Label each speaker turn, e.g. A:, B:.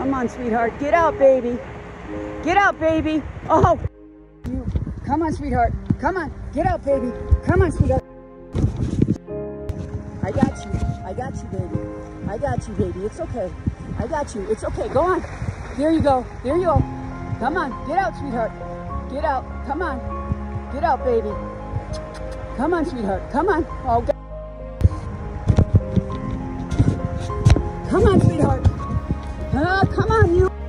A: Come on, sweetheart. Get out, baby. Get out, baby. Oh, you. Come on, sweetheart. Come on. Get out, baby. Come on, sweetheart. I got you. I got you, baby. I got you, baby. It's okay. I got you. It's okay. Go on. There you go. There you go. Come on. Get out, sweetheart. Get out. Come on. Get out, baby. Come on, sweetheart. Come on. Oh, God. Come on, sweetheart. Oh, come on, you.